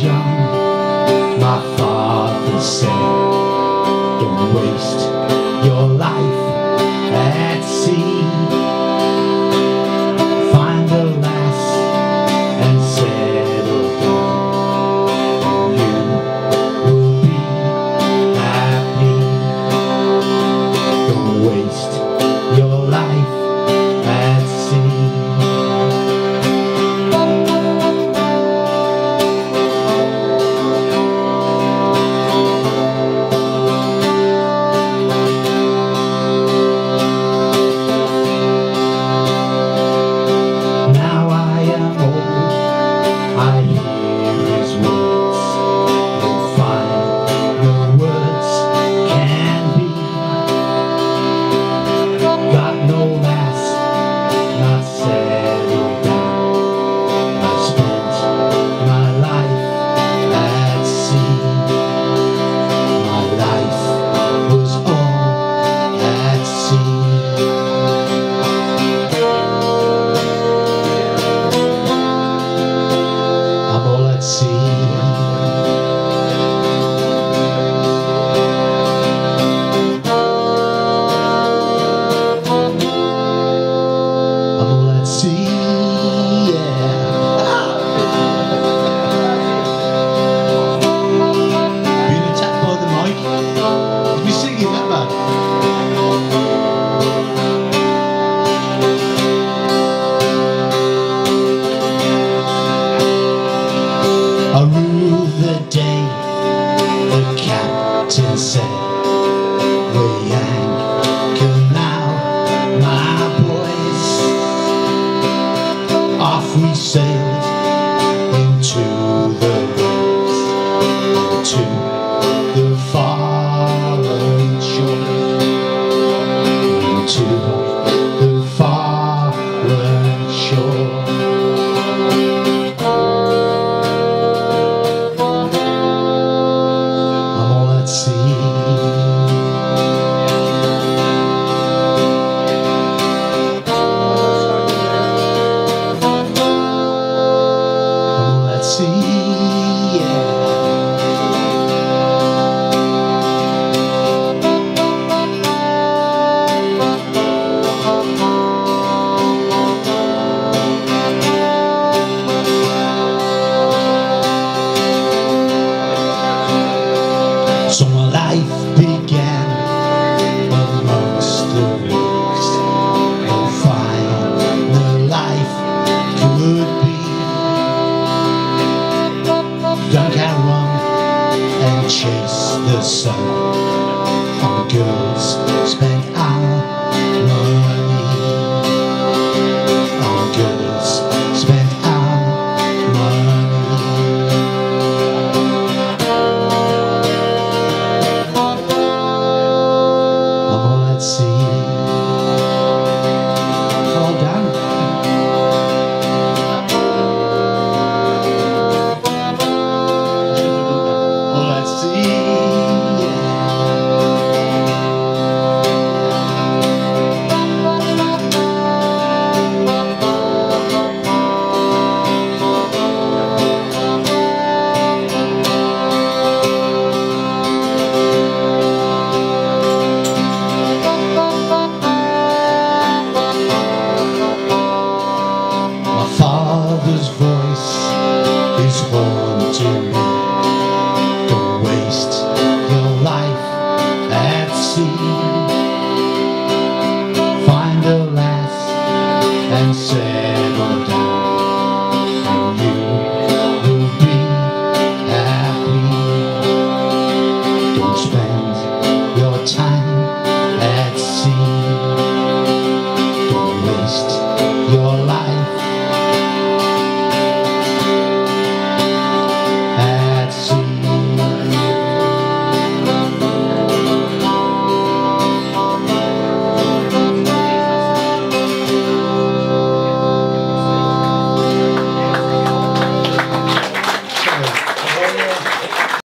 John. The captain said, we anchor now, my boys. Off we sail. the sun. And girls spend our money.